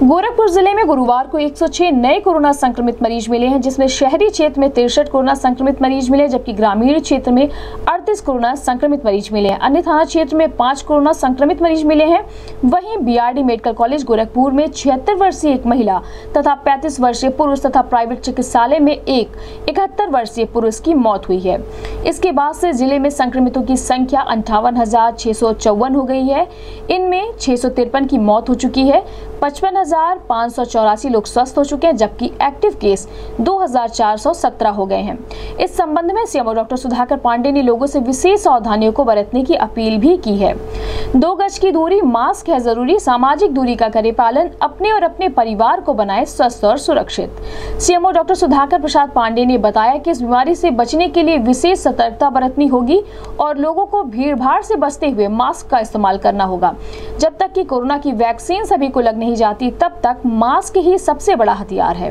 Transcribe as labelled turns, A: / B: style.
A: गोरखपुर ज़िले में गुरुवार को 106 नए कोरोना संक्रमित मरीज़ मिले हैं, जिसमें शहरी क्षेत्र में तिरसठ कोरोना संक्रमित मरीज़ मिले जबकि ग्रामीण क्षेत्र में 38 कोरोना संक्रमित मरीज़ मिले हैं। अन्य थाना क्षेत्र में पाँच कोरोना संक्रमित मरीज़ मिले हैं। वहीं बीआरडी मेडिकल कॉलेज गोरखपुर में छिहत्तर वर्षीय एक महिला तथा पैंतीस वर्षीय पुरुष तथा प्राइवेट चिकित्सालय में एक इकहत्तर वर्षीय पुरुष की मौत हुई है। इसके बाद से ज़िले में संक्रमितों की संख्या अंठावन हो गई है। इनमें छह सौ तिरपन की मौत हो चुकी है। पचपन लोग स्वस्थ हो चुके हैं, जबकि एक्टिव केस 2417 हो गए हैं। इस संबंध में सीएमओ डॉक्टर सुधाकर पांडे ने लोगों से विशेष सावधानियों को बरतने की अपील भी की है। दो गज की दूरी, मास्क है ज़रूरी, सामाजिक दूरी का करे पालन, अपने और अपने परिवार को बनाए स्वस्थ और सुरक्षित। सीएमओ डॉक्टर सुधाकर प्रसाद पांडे ने बताया कि इस बीमारी से बचने के लिए विशेष सतर्कता बरतनी होगी और लोगों को भीड़ भाड़ से बचते हुए मास्क का इस्तेमाल करना होगा। जब तक कि कोरोना की वैक्सीन सभी को लग नहीं जाती तब तक मास्क ही सबसे बड़ा हथियार है।